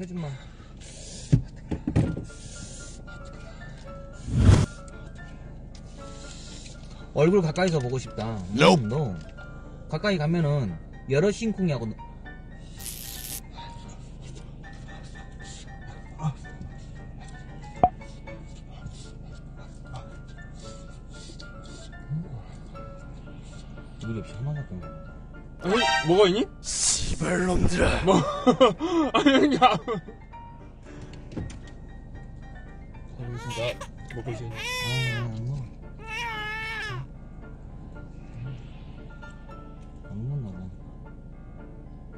표준마. 얼굴 가까이서 보고 싶다. 음, 너 가까이 가면은 여러 심쿵이하고 이게 없이 하나 갖고 아니 뭐가 있니? 시발놈들아. 뭐? 아니 야. 알겠습니다. 먹고 있어요. 아, 뭐. 안 먹나? 봐.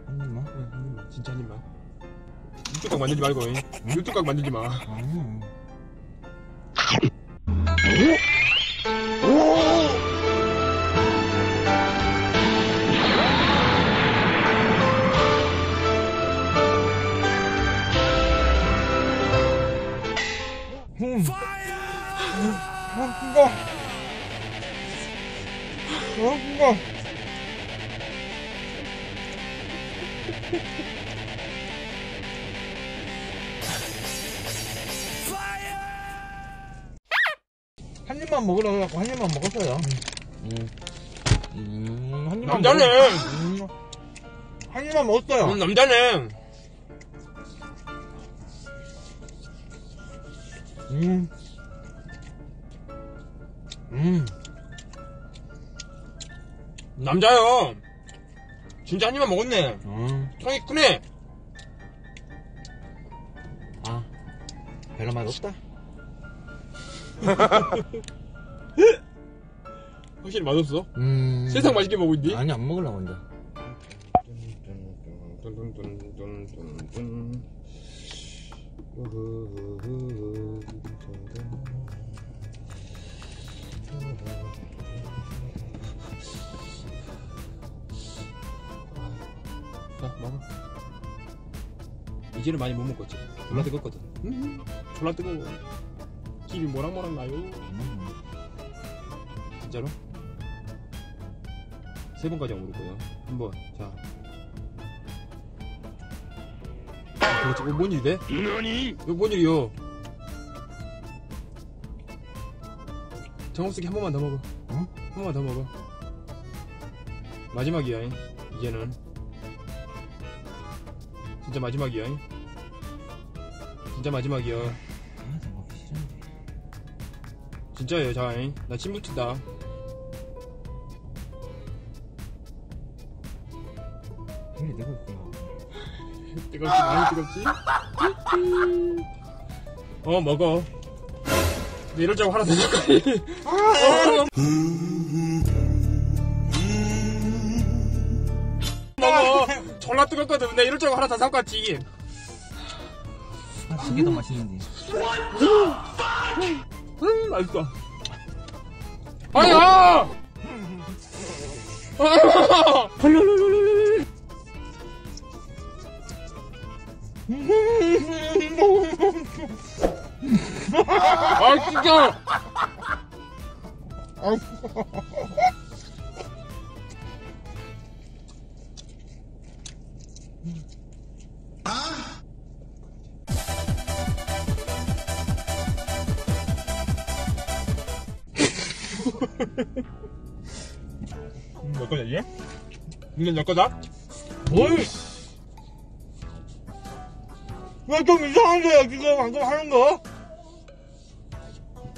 한 입만? 응, 한 입만. 진짜 한 입만. 유튜각 만들지 말고 유튜각 만들지 마. 아니야. 아, 그거. 아, 그거. 한 입만 먹으라고 해갖고 한 입만 먹었어요. 음. 음, 한 입만 남자네. 먹- 음, 한 입만 먹었어요. 넌 남자네 음. 음. 남자요 진짜 한 입만 먹었네 음. 통이 크네 아. 별로 맛 없다. 확실히 맛없어 음. 세상 맛있게 먹고 있니? 아니, 안 먹으려고 한다. 자 먹어 이제는 많이 못 먹겠지. 졸라 뜨겁거든. 음, 졸라 뜨거워. 김이 모락모락 나요. 음. 진짜로? 세 번까지 안 오를 거야. 한번. 자. 아, 그렇지. 이거 뭔 일이 돼? 너니? 이거 뭔 일이요? 정없으게 한 번만 더 먹어. 응? 한 번만 더 먹어. 마지막이야 잉. 이제는 진짜 마지막이야 잉. 진짜 마지막이야 아. 진짜예요 자, 잉. 나 침붙인다 이게 내가 있구나. 뜨겁지 많이 뜨겁지? 어 먹어 이럴 줄 알고 하나 더 먹어 졸라 뜨겁거든 근데 이럴 줄 알고 하나 더 사고 갔지 아, 저게 더 맛있는데. 음 맛있어 아야 아! 아 진짜 몇 거냐 이게? 이게 몇 거다? 뭘? 왜 좀 이상한데요, 지금 방금 하는 거?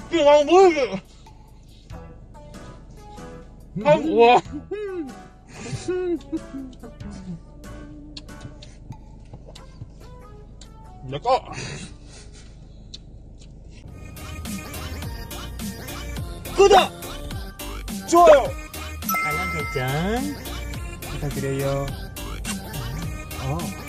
지금 방금 뭐 이게? 아, 와. 몇 거? 구독! 좋아요! 알람 설정 부탁드려요. 어.